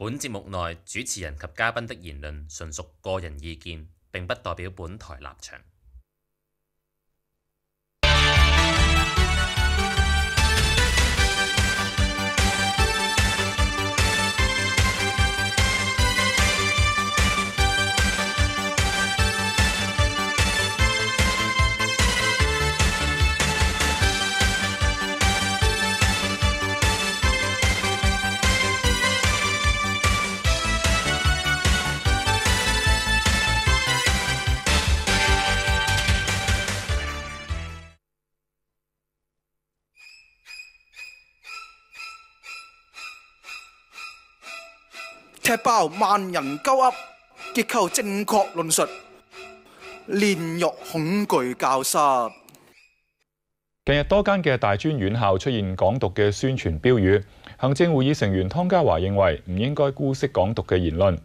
本节目内主持人及嘉宾的言论纯属个人意见，并不代表本台立场。踢爆萬人鳩噏，結構正確論述，煉獄恐懼教室。近日多間嘅大專院校出現港獨嘅宣傳標語，行政會議成員湯家驊認為唔應該姑息港獨嘅言論。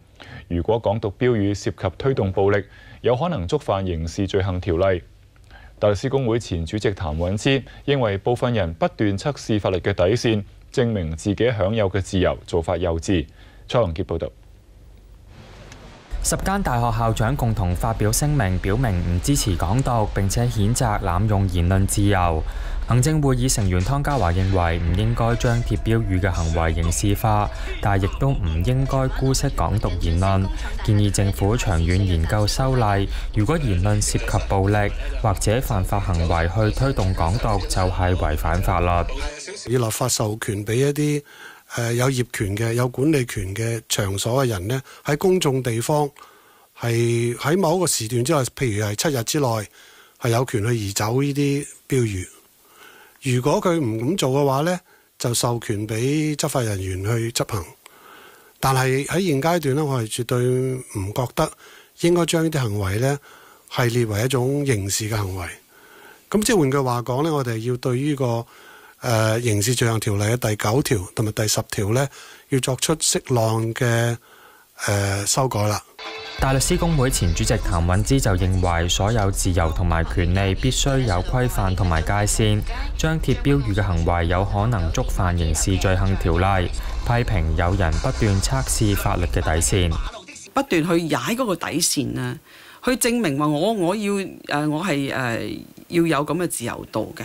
如果港獨標語涉及推動暴力，有可能觸犯刑事罪行條例。大律師公會前主席譚允芝認為部分人不斷測試法律嘅底線，證明自己享有嘅自由，做法幼稚。蔡宏杰報道。十間大學校長共同發表聲明，表明唔支持港獨，並且譴責濫用言論自由。行政會議成員湯家驊認為唔應該將貼標語嘅行為刑事化，但亦都唔應該姑息港獨言論，建議政府長遠研究修例。如果言論涉及暴力或者犯法行為去推動港獨，就係違反法律。以立法授權俾一啲誒有業權嘅、有管理權嘅場所嘅人呢，喺公眾地方係喺某一個時段之內，譬如係七日之內係有權去移走呢啲標語。如果佢唔咁做嘅話呢，就授權俾執法人員去執行。但係喺現階段呢，我係絕對唔覺得應該將呢啲行為呢係列為一種刑事嘅行為。咁即係換句話講呢，我哋要對於個誒、呃、刑事罪行條例嘅第九條同埋第十條呢，要作出適當嘅誒、呃、修改啦。大律師公會前主席譚允芝就認為，所有自由同埋權利必須有規範同埋界線，張貼標語嘅行為有可能觸犯刑事罪行條例，批評有人不斷測試法律嘅底線，不斷去踩嗰個底線啊，去證明話我我要誒、呃、我係誒、呃、要有咁嘅自由度嘅，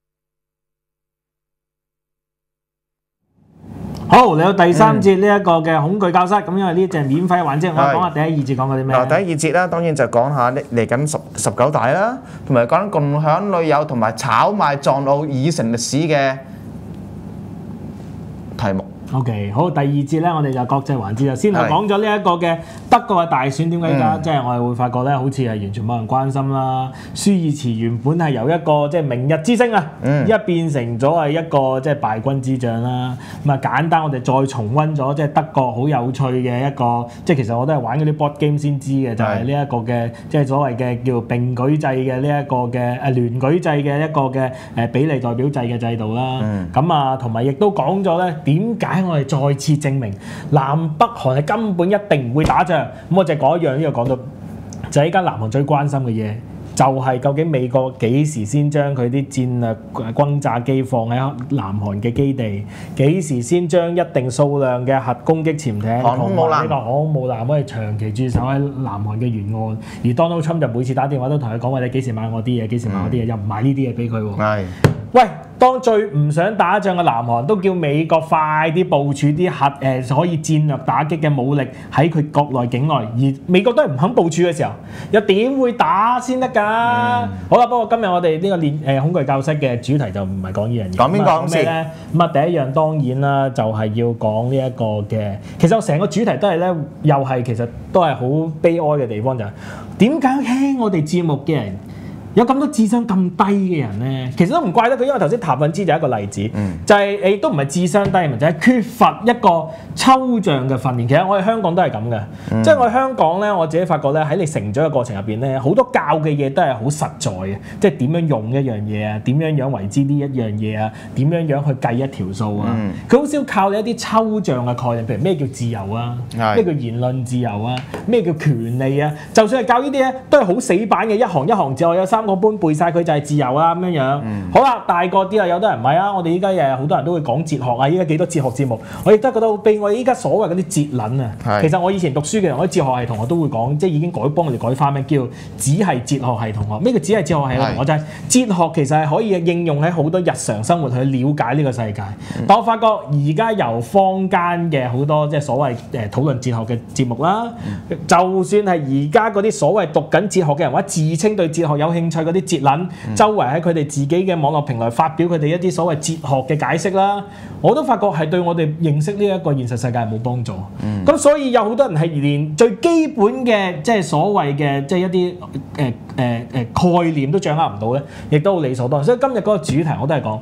好，嚟到第三節呢一個嘅恐懼教室，咁、嗯、因為呢隻免費環節，我講下第一二節講過啲咩？嗱，第一二節啦，當然就講下嚟緊十十九大啦，同埋講共享女友同埋炒賣藏獒已成歷史嘅題目。O.K. 好，第二節咧，我哋就國際環節就先係講咗呢一個嘅德國嘅大選，點解而家即係我哋會發覺咧，好似係完全冇人關心啦。舒爾茨原本係由一個即係明日之星啊，而家、嗯、變成咗係一個即係敗軍之將啦。咁啊簡單，我哋再重温咗即係德國好有趣嘅一個，即係其實我都係玩嗰啲 board game 先知嘅，就係呢一個嘅即係所謂嘅叫並舉制嘅呢一個嘅誒聯舉制嘅一個嘅誒比例代表制嘅制度啦。咁啊同埋亦都講咗咧點解？我哋再次證明南北韓係根本一定唔會打仗，咁我就講一樣呢個講到，就係依家南韓最關心嘅嘢，就係究竟美國幾時先將佢啲戰略轟炸機放喺南韓嘅基地，幾時先將一定數量嘅核攻擊潛艇同埋呢個航空母艦可以長期駐守喺南韓嘅沿岸，而 Donald Trump 就每次打電話都同佢講話，你幾時買我啲嘢，幾時買我啲嘢，又唔買呢啲嘢俾佢喎。係，喂。當最唔想打仗嘅南韓都叫美國快啲部署啲核誒、呃、可以戰略打擊嘅武力喺佢國內境內，而美國都係唔肯部署嘅時候，又點會打先得㗎？嗯、好啦，不過今日我哋呢個練誒、呃、恐懼教室嘅主題就唔係講呢樣嘢。講邊講先咧？咁啊，第一樣當然啦，就係要講呢一個嘅。其實我成個主題都係咧，又係其實都係好悲哀嘅地方就係點解聽我哋節目嘅人？有咁多智商咁低嘅人咧，其實都唔怪得佢，因為頭先譚韻芝就係一個例子，嗯。就係亦都唔係智商低，咪就係、缺乏一個抽象嘅訓練。其實我哋香港都係咁嘅，嗯。即係我哋香港咧，我自己發覺咧喺你成長嘅過程入邊咧，好多教嘅嘢都係好實在嘅，即係點樣用一樣嘢啊，點樣樣為之呢一樣嘢啊，點樣樣去計一條數啊，嗯。佢好、少靠你一啲抽象嘅概念，譬如咩叫自由啊，咩叫言論自由啊，咩叫權利啊，就算係教呢啲咧，都係好死板嘅，一行一行字，我有三個班背晒佢就係自由啦咁樣樣。好啦，大個啲啊，有啲人唔係啊，我哋依家誒好多人都會講哲學啊，依家幾多哲學節目，我亦都覺得好悲。我哋依家所謂嗰啲哲撚啊，其實我以前讀書嘅人，我啲哲學系同學都會講，即係已經改幫我哋改翻咩，叫只係哲學系同學。咩叫只係哲學系同學？就係哲學其實係可以應用喺好多日常生活去了解呢個世界。但我發覺而家由坊間嘅好多即係所謂誒討論哲學嘅節目啦，就算係而家嗰啲所謂讀緊哲學嘅人或者自稱對哲學有興趣嗰啲哲撚，周圍喺佢哋自己嘅網絡平台發表佢哋一啲所謂哲學嘅解釋啦，我都發覺係對我哋認識呢一個現實世界係冇幫助。咁、所以有好多人係連最基本嘅即係所謂嘅即係一啲誒誒誒概念都掌握唔到咧，亦都好理所當然。所以今日嗰個主題我都係講。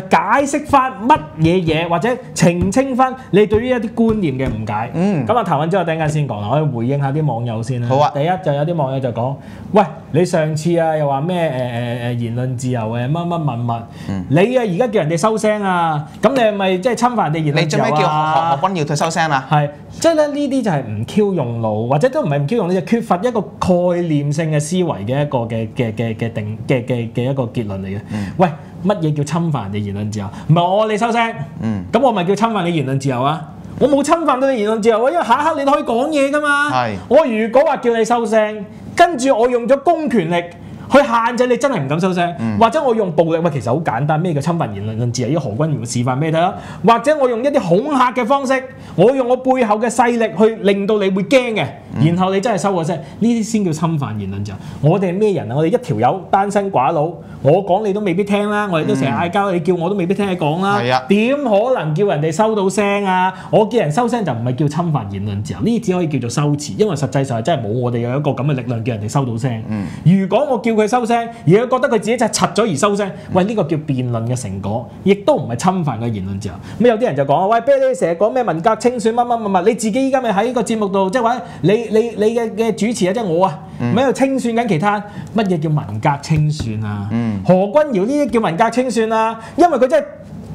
就解釋翻乜嘢嘢，或者澄清翻你對於一啲觀念嘅誤解。嗯咁啊，譚韻之後等陣間先講啦，我哋回應下啲網友先啦。好啊第一就有啲網友就講：喂，你上次啊又話咩誒誒誒言論自由嘅乜乜物物，你啊而家叫人哋收聲啊，咁你係咪即係侵犯人哋言論自由你做咩叫啊？何何君耀退收聲啊？係，即係咧呢啲就係唔 Q 用腦，或者都唔係唔 Q 用腦，就缺乏一個概念性嘅思維嘅一個嘅嘅嘅嘅定嘅嘅嘅一個結論嚟嘅。喂，乜嘢叫侵犯人哋言論自由？唔係我你收聲，嗯咁我咪叫侵犯你言論自由啊？我冇侵犯到你言論自由啊，因為下一刻你都可以講嘢噶嘛。係我如果話叫你收聲，跟住我用咗公權力。去限制你真係唔敢收聲，嗯或者我用暴力，喂，其實好簡單，咩叫侵犯言論自由？依個何君堯示範俾你睇啦。或者我用一啲恐嚇嘅方式，我用我背後嘅勢力去令到你會驚嘅，嗯然後你真係收咗聲，呢啲先叫侵犯言論自由。我哋係咩人啊？我哋一條友單身寡佬，我講你都未必聽啦，我哋都成日嗌交，你叫我都未必聽你講啦。點可能叫人哋收到聲啊？我叫人收聲就唔係叫侵犯言論自由，呢啲只可以叫做羞恥，因為實際上係真係冇我哋有一個咁嘅力量叫人哋收到聲。如果我叫佢收聲，而佢覺得佢自己就係柒咗而收聲，喂呢、個叫辯論嘅成果，亦都唔係侵犯嘅言論自由。咁有啲人就講啊，喂，啤你成日講咩文革清算乜乜乜乜，你自己依家咪喺個節目度，即係話你你你嘅嘅主持啊，即係我啊，咪喺度清算緊其他乜嘢叫文革清算啊？何君瑤呢啲叫文革清算啊？因為佢真係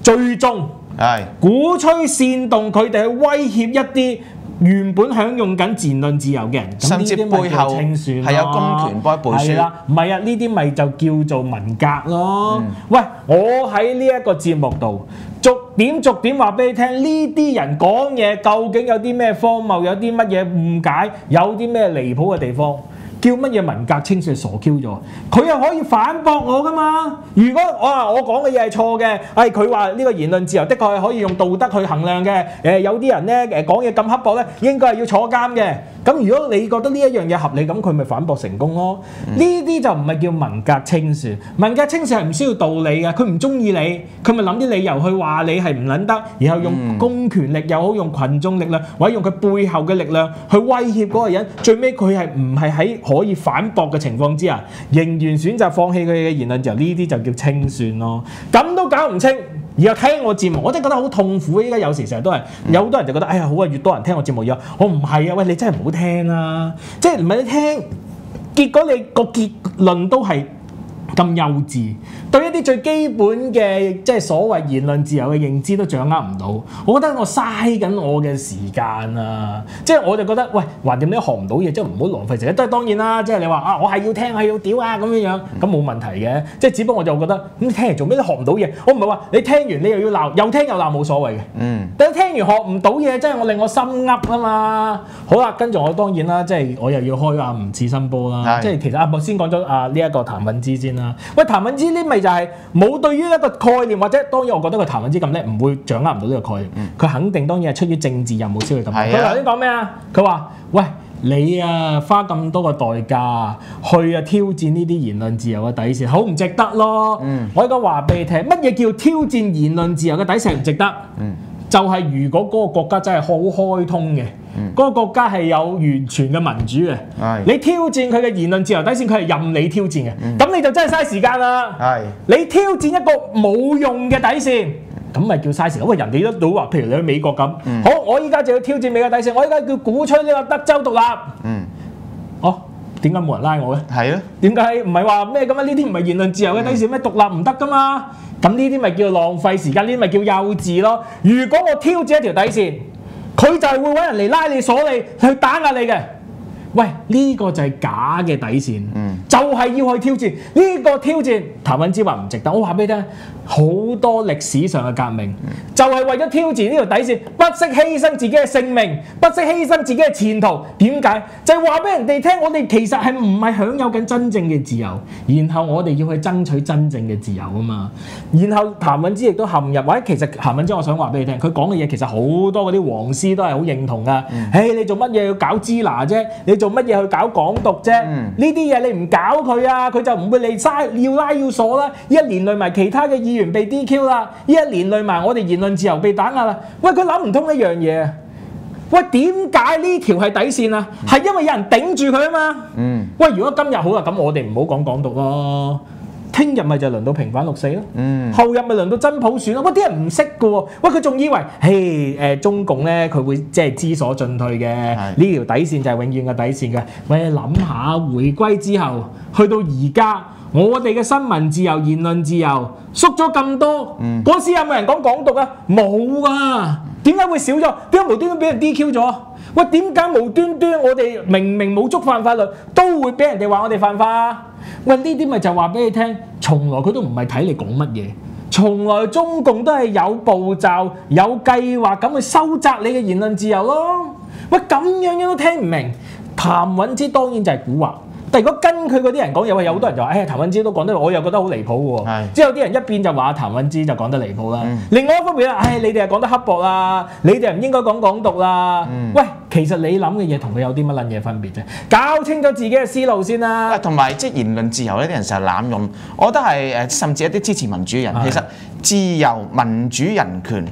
最終。係鼓吹煽動佢哋去威脅一啲原本享用緊言論自由嘅人，咁甚至呢啲咪背後叫清算係有公權幫佢背書係啦，唔係啊，呢啲咪就叫做文革咯。嗯喂，我喺呢一個節目度。逐點逐點話俾你聽，呢啲人講嘢究竟有啲咩荒謬，有啲乜嘢誤解，有啲咩離譜嘅地方？叫乜嘢文革清算傻 Q 咗？佢又可以反駁我噶嘛？如果我話我講嘅嘢係錯嘅，係佢話呢個言論自由的確係可以用道德去衡量嘅。誒、有啲人咧誒講嘢咁刻薄咧，應該係要坐監嘅。咁如果你覺得呢一樣嘢合理，咁佢咪反駁成功咯？呢啲、就唔係叫文革清算，文革清算係唔需要道理嘅，佢唔中意你，佢咪諗啲理由去話你係唔撚得，然後用公權力又好，用群眾力量或者用佢背後嘅力量去威脅嗰個人，最尾佢係唔係喺可以反駁嘅情況之下，仍然選擇放棄佢嘅言論就，呢啲就叫清算咯。咁都搞唔清。而家聽我節目，我真係覺得好痛苦。依家有時成日都係有好多人就覺得，哎呀好啊，越多人聽我節目越好。我唔係啊，喂你真係唔好聽啦，即係唔係你聽，結果你個結論都係咁幼稚，對一啲最基本嘅即係所謂言論自由嘅認知都掌握唔到，我覺得我嘥緊我嘅時間啊！即係我就覺得，喂，橫掂你都學唔到嘢，即係唔好浪費時間。都係當然啦，即係你話啊，我係要聽，係要屌啊咁樣樣，咁冇問題嘅。即係只不過我就覺得，咁你聽嚟做咩？你學唔到嘢。我唔係話你聽完你又要鬧，又聽又鬧冇所謂嘅。嗯。但係聽完學唔到嘢，真係我令我心噏啊嘛。好啦，跟住我當然啦，即係我又要開阿吳次新波啦。係即係其實阿我先講咗啊呢一個譚韻之先啦。喂，譚敏芝呢咪就係冇對於一個概念，或者當然我覺得佢譚敏芝咁叻，唔會掌握唔到呢個概念。佢、肯定當然係出於政治任務先去咁。佢頭先講咩啊？佢話：喂。你啊，花咁多個代價去啊挑戰呢啲言論自由嘅底線，好唔值得咯。我而家話俾你聽，乜嘢叫挑戰言論自由嘅底線唔值得？就係如果嗰個國家真係好開通嘅，嗰、個國家係有完全嘅民主嘅。係你挑戰佢嘅言論自由底線，佢係任你挑戰嘅。咁、你就真係嘥時間啦。係你挑戰一個冇用嘅底線，咁咪叫嘥時間。喂，人哋都到話，譬如你去美國咁，好，我依家就要挑戰美國底線，我依家叫鼓吹呢個德州獨立。嗯哦，點解冇人拉我嘅？係啊，點解唔係話咩咁啊？呢啲唔係言論自由嘅底線咩？獨立唔得噶嘛？咁呢啲咪叫浪費時間，呢啲咪叫幼稚咯。如果我挑戰一條底線，佢就係會揾人嚟拉你鎖你，去打壓你嘅。喂，呢、個就係假嘅底線，就係要去挑戰呢、個挑戰。譚允芝話唔值得，我話俾你聽，好多歷史上嘅革命、就係為咗挑戰呢條底線，不惜犧牲自己嘅性命，不惜犧牲自己嘅前途。點解？就係話俾人哋聽，我哋其實係唔係享有緊真正嘅自由，然後我哋要去爭取真正嘅自由啊嘛。然後譚允芝亦都陷入，或者其實譚允芝我想話俾你聽，佢講嘅嘢其實好多嗰啲黃絲都係好認同噶。誒、你做乜嘢要搞支拿啫？你做乜嘢去搞港獨啫？呢啲嘢你唔搞佢啊，佢就唔會嚟嘥要拉要鎖啦。一連累埋其他嘅議員被 DQ 啦，一連累埋我哋言論自由被打壓啦。喂，佢諗唔通一樣嘢啊！喂，點解呢條係底線啊？係因為有人頂住佢啊嘛。嗯喂，如果今日好啦，咁我哋唔好講港獨咯。聽日咪就輪到平反六四咯，嗯後日咪輪到真普選咯。喂，啲人唔識嘅喎，喂佢仲以為，嘿誒、中共咧佢會即係知所進退嘅，呢條底線就係永遠嘅底線嘅。喂，諗下回歸之後，去到而家，我哋嘅新聞自由、言論自由縮咗咁多，嗰、時有冇人講港獨啊？冇啊！點解會少咗？點解無端端俾人 DQ 咗？喂，點解無端端我哋明明冇觸犯法律，都會俾人哋話我哋犯法啊？喂，呢啲咪就話俾你聽，從來佢都唔係睇你講乜嘢，從來中共都係有步驟、有計劃咁去收窄你嘅言論自由咯。喂，咁樣樣都聽唔明，譚允之當然就係古惑。但如果跟佢嗰啲人講嘢，喂，有好多人就話：，誒、譚允芝都講得，我又覺得好離譜喎。係之後有啲人一邊就話譚允芝就講得離譜啦。另外一方面咧，唉，你哋係講得刻薄啦，你哋唔應該講港獨啦。喂，其實你諗嘅嘢同佢有啲乜撚嘢分別啫？搞清楚自己嘅思路先啦。啊，同埋即係言論自由呢啲人成日濫用，我覺得係誒，甚至一啲支持民主嘅人，其實自由、民主、人權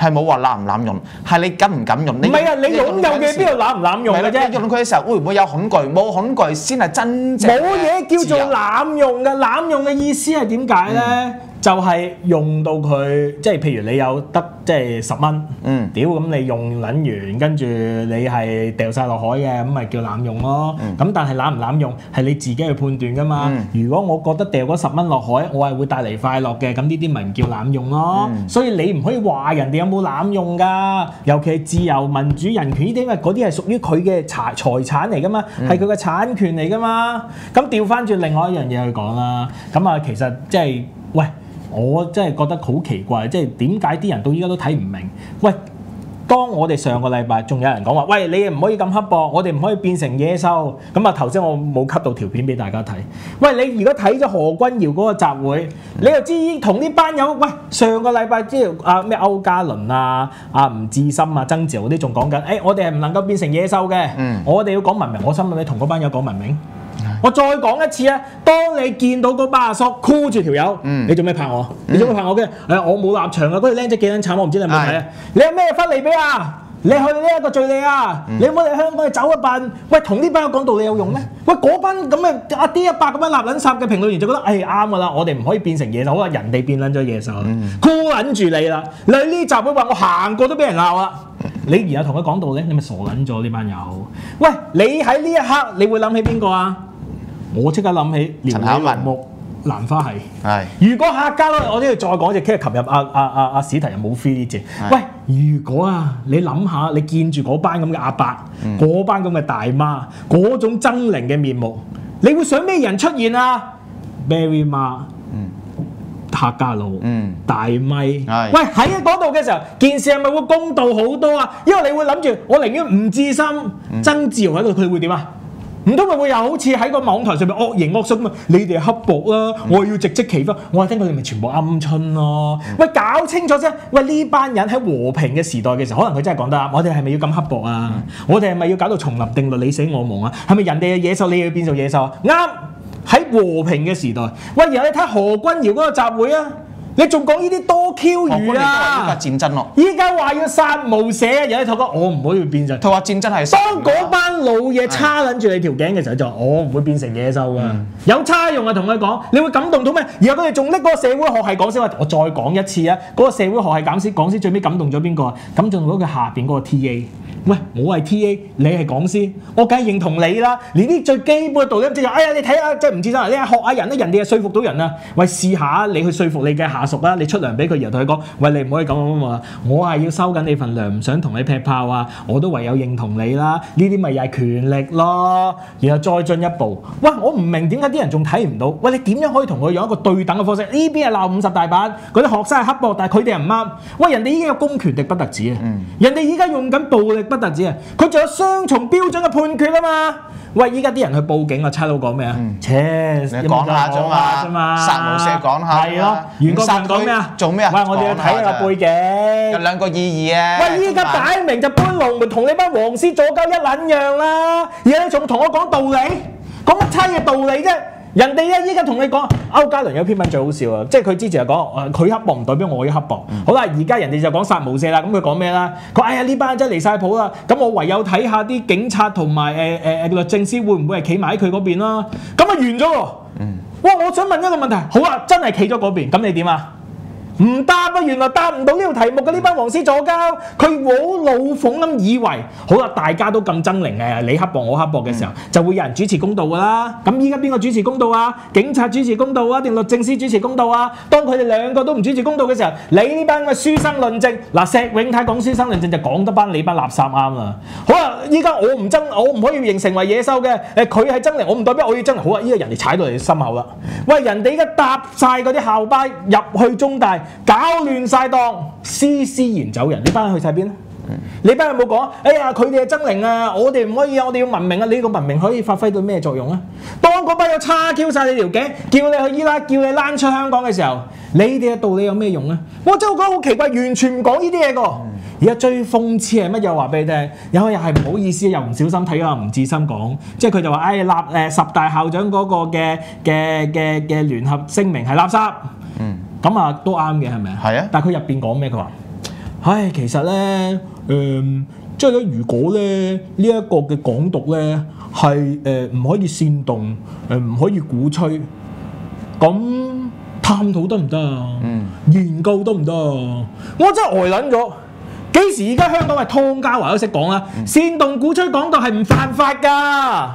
係冇話濫唔濫用，係你敢唔敢用。唔係啊，你擁有嘅邊度濫唔濫用嘅啫？你用佢嘅時候會唔會有恐懼？冇恐懼先係真正冇嘢叫做濫用嘅，濫用嘅意思係點解咧？就係用到佢，即係譬如你有得即係十蚊，嗯屌咁你用撚完，跟住你係掉晒落海嘅，咁咪叫濫用咯。咁、但係濫唔濫用係你自己去判斷噶嘛。嗯如果我覺得掉嗰十蚊落海，我係會帶嚟快樂嘅，咁呢啲咪唔叫濫用咯。所以你唔可以話人哋有冇濫用㗎，尤其係自由、民主、人權呢啲，因為嗰啲係屬於佢嘅財財產嚟㗎嘛，係佢嘅產權嚟㗎嘛。咁調翻轉另外一樣嘢去講啦，咁啊其實即係喂。我真係覺得好奇怪，即係點解啲人到依家都睇唔明？喂，當我哋上個禮拜仲有人講話，喂，你唔可以咁刻薄，我哋唔可以變成野獸。咁啊，頭先我冇吸到條片俾大家睇。喂，你如果睇咗何君瑤嗰個集會，你又知同呢班友，喂，上個禮拜即係啊咩歐嘉倫啊、啊吳志深啊、曾志豪嗰啲仲講緊，誒、我哋係唔能夠變成野獸嘅，嗯我哋要講文明。我心諗你同嗰班友講文明。我再講一次啊！當你見到嗰班阿叔箍住條友，你做咩拍我？你做咩拍我嘅？誒、我冇立場啊！嗰條僆仔幾撚慘，我唔知你有冇睇啊！你有咩分利俾啊？你去呢一個敍利亞，你有冇嚟香港去走一笨？喂，同呢班友講道理有用咩？喂，嗰班咁嘅阿 D 一百咁樣立撚殺嘅評論員就覺得誒啱噶啦，我哋唔可以變成野獸，好啦，人哋變撚咗野獸啦，箍撚住你啦！你呢集會話我行過都俾人鬧啦。你而家同佢講道理，你咪傻撚咗呢班友。喂，你喺呢一刻，你會諗起邊個啊？我即刻諗起遼陳巧文木蘭花係。係如果客家咧，我都要再講一隻，其實琴日阿阿阿阿史提又冇 free 呢隻。喂，如果啊，你諗下，你見住嗰班咁嘅阿伯，嗰、班咁嘅大媽，嗰種狰狞嘅面目，你會想咩人出現啊？Berry 媽，客家佬，嗯大咪，係喂喺嗰度嘅時候，件事係咪會公道好多啊？因為你會諗住，我寧願吳志森、曾志豪喺度，佢會點啊？唔通咪會又好似喺個網台上面惡形惡相咁啊？你哋係刻薄啦，我要直斥其分。我話聽佢哋咪全部鵪鶉咯。喂，搞清楚啫！喂，呢班人喺和平嘅時代嘅時候，可能佢真係講得啱。我哋係咪要咁刻薄啊？我哋係咪要搞到叢林定律你死我亡啊？係咪人哋嘅野獸你要變做野獸啊？啱喺和平嘅時代。喂，然後你睇何君堯嗰個集會啊！你仲講呢啲多 Q 何君餘你都話依家啊！戰爭咯，依家話要殺無赦，有啲同講我唔可以變成。佢話戰爭係當嗰班老嘢叉撚住你條頸嘅時候，就話我唔會變成野獸噶，有叉用啊！同佢講，你會感動到咩？然後佢哋仲拎嗰個社會學系講師話，我再講一次啊！嗰、個社會學系講師講師最尾感動咗邊個啊？感動到佢下邊嗰個 T.A. 喂，我係 T.A.，你係講師，我梗係認同你啦。連啲最基本嘅道理，即係哎呀，你睇下，即係唔知生，你係學下人咧，人哋係說服到人啊。喂，試下你去說服你嘅下屬啦，你出糧俾佢，然後同佢講，喂，你唔可以咁咁啊！我係要收緊你份糧，唔想同你劈炮啊！我都唯有認同你啦。呢啲咪又係權力咯。然後再進一步，喂，我唔明點解啲人仲睇唔到？喂，你點樣可以同佢用一個對等嘅方式？呢邊係鬧五十大板，嗰啲學生係刻薄，但係佢哋又唔啱。喂，人哋已經有公權力不特止啊，人哋依家用緊暴力不特止啊，佢仲有雙重標準嘅判決啊嘛。喂，依家啲人去報警啊，差佬講咩啊？切，你講下啫嘛啫嘛，殺無赦講下係咯。袁國強講咩啊？做咩啊喂，我哋要睇下個背景。有兩個意義啊。喂，依家擺明就搬龍門，同你班黃絲左交一撚樣啦！而家你仲同我講道理，講乜差嘢道理啫？人哋咧依家同你講，歐嘉倫有篇文最好笑啊！即係佢之前就講，誒佢刻薄唔代表我要刻薄。好啦，而家人哋就講殺無赦啦，咁佢講咩啦？佢話哎呀呢班真係離晒譜啦！咁我唯有睇下啲警察同埋誒誒誒律政司會唔會係企埋喺佢嗰邊啦？咁啊完咗喎！哇！我想問一個問題，好啊，真係企咗嗰邊，咁你點啊？唔答啊！原來答唔到呢條題目嘅呢班黃絲左交，佢好老諷咁以為，好啦，大家都咁猙獰嘅，你刻薄我刻薄嘅時候，就會有人主持公道噶啦。咁依家邊個主持公道啊？警察主持公道啊，定律政司主持公道啊？當佢哋兩個都唔主持公道嘅時候，你呢班嘅書生論證，嗱石永泰講書生論證就講得班你班垃圾啱啦。好啦，依家我唔爭，我唔可以形成為野獸嘅，誒佢係猙獰，我唔代表我要猙獰。好啊，依家人哋踩到你心口啦。喂，人哋依家搭晒嗰啲校巴入去中大，搞亂晒檔，施施然走人，你班去晒邊啊？你班有冇講？哎呀，佢哋係猙獰啊！我哋唔可以啊！我哋要文明啊！你呢個文明可以發揮到咩作用啊？當嗰班友叉 Q 晒你條頸，叫你去伊拉克，叫你躝出香港嘅時候，你哋嘅道理有咩用啊？我真係覺得好奇怪，完全唔講呢啲嘢個。而家最諷刺係乜嘢？話俾你聽，有又係唔好意思，又唔小心睇咗吳志森講，即係佢就話：，哎、立誒十大校長嗰個嘅嘅嘅嘅聯合聲明係垃圾。嗯，咁啊都啱嘅係咪啊？係啊但係佢入邊講咩？佢話：，唉，其實咧，誒、即係咧，如果咧呢一、個嘅港獨咧係誒唔可以煽動，誒、唔可以鼓吹，咁探討得唔得啊？嗯研究得唔得啊？我真係呆撚咗。幾時而家香港係湯家華都識講啦？煽動鼓吹港獨係唔犯法㗎。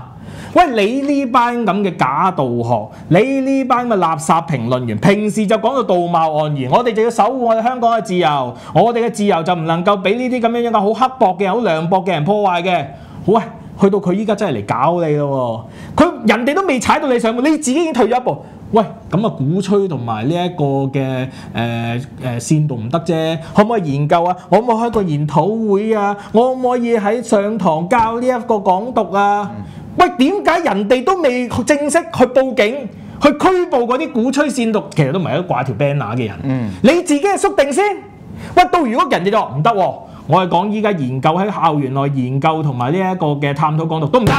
喂，你呢班咁嘅假道學，你呢班嘅垃圾評論員，平時就講到道貌岸然，我哋就要守護我哋香港嘅自由，我哋嘅自由就唔能夠俾呢啲咁樣樣嘅好刻薄嘅、好涼薄嘅人破壞嘅。喂，去到佢依家真係嚟搞你咯喎！佢人哋都未踩到你上門，你自己已經退咗一步。喂，咁啊鼓吹同埋呢一個嘅誒誒煽動唔得啫，可唔可以研究啊？可唔可以開個研討會啊？我可唔可以喺上堂教呢一個港獨啊？喂，點解人哋都未正式去報警？去拘捕嗰啲鼓吹煽動，其實都唔係一個掛條 banner 嘅人。嗯你自己係縮定先。喂，到如果人哋就話唔得喎，我係講依家研究喺校園內研究同埋呢一個嘅探討港獨都唔得。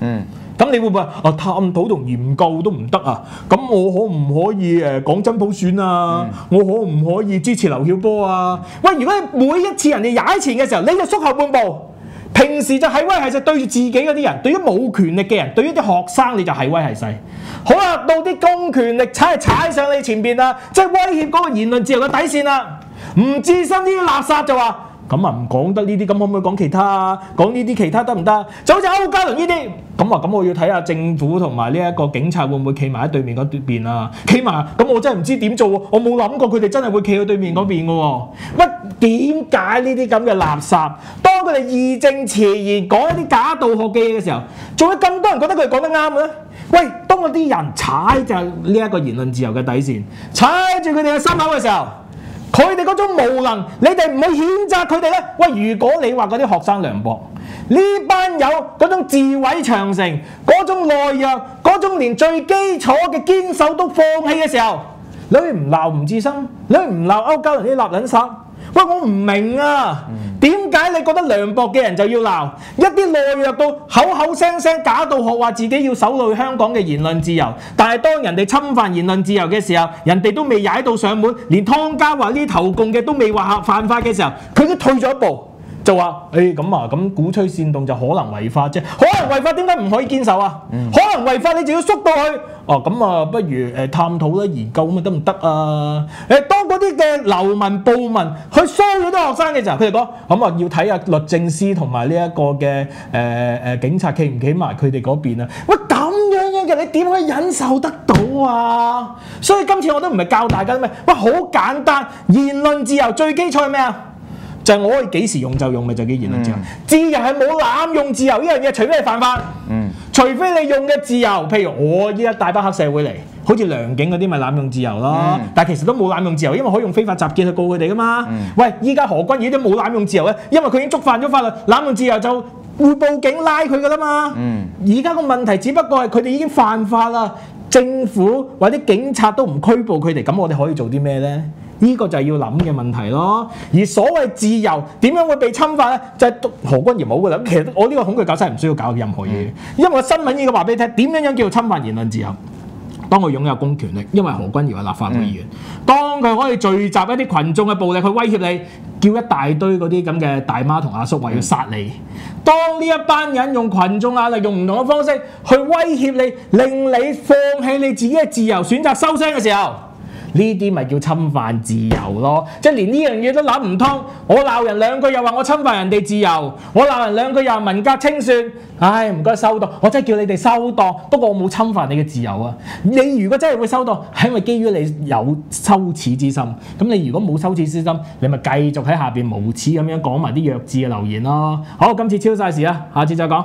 嗯，咁你會唔會啊探討同研究都唔得啊？咁我可唔可以誒講真普選啊？我可唔可以支持劉曉波啊？喂，如果每一次人哋踩前嘅時候，你就縮後半步。平時就係威係勢對住自己嗰啲人，對於冇權力嘅人，對於啲學生你就係威係勢。好啦，到啲公權力踩踩上你前邊啦，即係威脅嗰個言論自由嘅底線啦。唔置身呢啲垃圾就話。咁啊唔講得呢啲，咁可唔可以講其他啊？講呢啲其他得唔得？就好似歐嘉倫呢啲，咁啊咁我要睇下政府同埋呢一個警察會唔會企埋喺對面嗰邊啊？企埋，咁我真係唔知點做喎，我冇諗過佢哋真係會企喺對面嗰邊嘅喎。乜點解呢啲咁嘅垃圾，佢哋義正詞嚴講一啲假道學嘅嘢嘅時候，仲有咁多人覺得佢哋講得啱嘅咧？喂，當嗰啲人踩就呢一個言論自由嘅底線，踩住佢哋嘅心口嘅時候。佢哋嗰種無能，你哋唔去譴責佢哋咧？喂，如果你話嗰啲學生涼薄，呢班友嗰種自毀長城，嗰種懦弱，嗰種連最基礎嘅堅守都放棄嘅時候，你唔鬧吳志森，你唔鬧歐嘉倫啲立撚殺。喂，我唔明啊，點解你覺得涼薄嘅人就要鬧？一啲懦弱到口口聲聲假道學話自己要守護香港嘅言論自由，但係當人哋侵犯言論自由嘅時候，人哋都未踩到上門，連湯家話呢啲投共嘅都未話犯法嘅時候，佢都退咗一步。就話誒咁啊，咁鼓吹煽動就可能違法啫，可能違法點解唔可以堅守啊？可能違法你就要縮到去哦，咁啊，不如誒探討啦，研究咁啊得唔得啊？誒，當嗰啲嘅流民暴民去騷擾啲學生嘅時候，佢哋講咁啊，要睇下律政司同埋呢一個嘅誒誒警察企唔企埋佢哋嗰邊啊？喂，咁樣樣嘅你點可以忍受得到啊？所以今次我都唔係教大家咩，喂，好簡單，言論自由最基礎係咩啊？就係我可以幾時用就用，嘅就叫言論自由。自由係冇濫用自由呢樣嘢，除非你犯法。除非你用嘅自由，譬如我依家大班黑社會嚟，好似梁警嗰啲咪濫用自由咯。但係其實都冇濫用自由，因為可以用非法集結去告佢哋噶嘛。喂，依家何君堯都冇濫用自由咧，因為佢已經觸犯咗法律，濫用自由就會報警拉佢噶啦嘛。而家個問題只不過係佢哋已經犯法啦，政府或者警察都唔拘捕佢哋，咁我哋可以做啲咩咧？呢個就係要諗嘅問題咯。而所謂自由點樣會被侵犯咧？就係、何君堯冇嘅啦。其實我呢個恐懼教室係唔需要搞任何嘢，因為我新聞已經話俾你聽，點樣樣叫做侵犯言論自由。當佢擁有公權力，因為何君堯係立法會議員，當佢可以聚集一啲群眾嘅暴力去威脅你，叫一大堆嗰啲咁嘅大媽同阿叔話要殺你。當呢一班人用群眾壓力，用唔同嘅方式去威脅你，令你放棄你自己嘅自由，選擇收聲嘅時候。呢啲咪叫侵犯自由咯，即係連呢樣嘢都諗唔通。我鬧人兩句又話我侵犯人哋自由，我鬧人兩句又話文革清算。唉，唔該收檔，我真係叫你哋收檔。不過我冇侵犯你嘅自由啊。你如果真係會收檔，係因為基於你有羞恥之心。咁你如果冇羞恥之心，你咪繼續喺下邊無恥咁樣講埋啲弱智嘅留言咯。好，今次超晒時啦，下次再講。